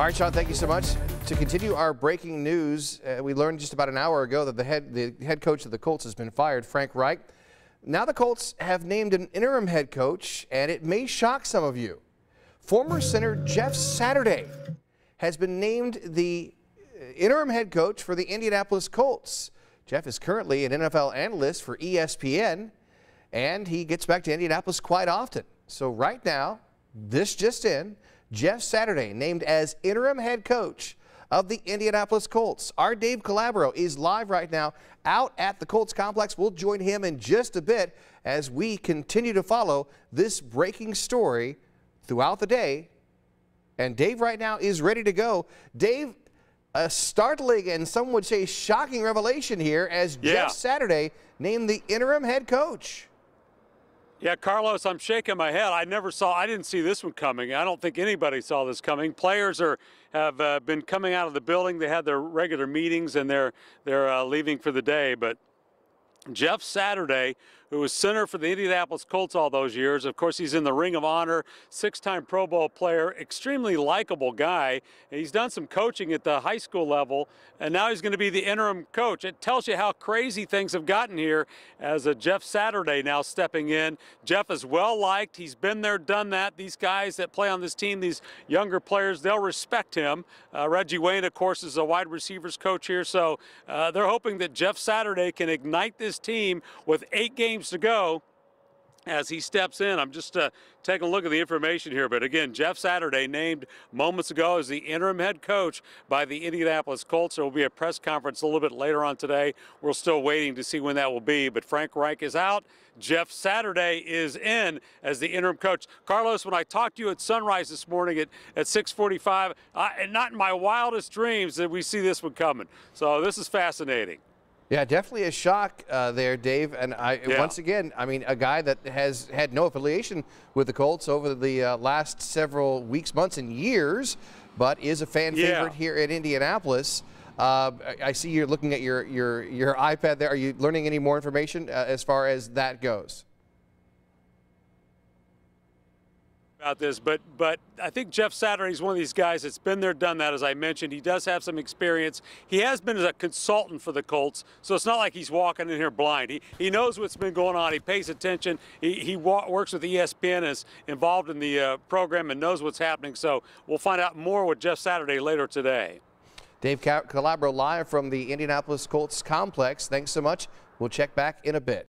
All right, Sean, thank you so much. To continue our breaking news, uh, we learned just about an hour ago that the head, the head coach of the Colts has been fired, Frank Reich. Now the Colts have named an interim head coach, and it may shock some of you. Former center Jeff Saturday has been named the uh, interim head coach for the Indianapolis Colts. Jeff is currently an NFL analyst for ESPN, and he gets back to Indianapolis quite often. So right now, this just in, Jeff Saturday named as interim head coach of the Indianapolis Colts. Our Dave Calabro is live right now out at the Colts complex. We'll join him in just a bit as we continue to follow this breaking story throughout the day. And Dave right now is ready to go. Dave, a startling and some would say shocking revelation here as yeah. Jeff Saturday named the interim head coach. Yeah, Carlos, I'm shaking my head. I never saw, I didn't see this one coming. I don't think anybody saw this coming. Players are have uh, been coming out of the building. They had their regular meetings and they're they're uh, leaving for the day. But Jeff Saturday, who was center for the Indianapolis Colts all those years. Of course, he's in the Ring of Honor, six-time Pro Bowl player, extremely likable guy. He's done some coaching at the high school level, and now he's going to be the interim coach. It tells you how crazy things have gotten here as a Jeff Saturday now stepping in. Jeff is well liked. He's been there, done that. These guys that play on this team, these younger players, they'll respect him. Uh, Reggie Wayne, of course, is a wide receivers coach here, so uh, they're hoping that Jeff Saturday can ignite this team with eight games to go as he steps in. I'm just uh, taking a look at the information here. But again, Jeff Saturday named moments ago as the interim head coach by the Indianapolis Colts. There will be a press conference a little bit later on today. We're still waiting to see when that will be. But Frank Reich is out. Jeff Saturday is in as the interim coach. Carlos, when I talked to you at sunrise this morning at, at 645, and not in my wildest dreams did we see this one coming. So this is fascinating. Yeah, definitely a shock uh, there, Dave. And I, yeah. once again, I mean, a guy that has had no affiliation with the Colts over the uh, last several weeks, months, and years, but is a fan yeah. favorite here at Indianapolis. Uh, I see you're looking at your, your, your iPad there. Are you learning any more information uh, as far as that goes? About this, but but I think Jeff Saturday is one of these guys that's been there, done that. As I mentioned, he does have some experience. He has been as a consultant for the Colts, so it's not like he's walking in here blind. He he knows what's been going on. He pays attention. He he works with ESPN, is involved in the uh, program, and knows what's happening. So we'll find out more with Jeff Saturday later today. Dave Calabro live from the Indianapolis Colts complex. Thanks so much. We'll check back in a bit.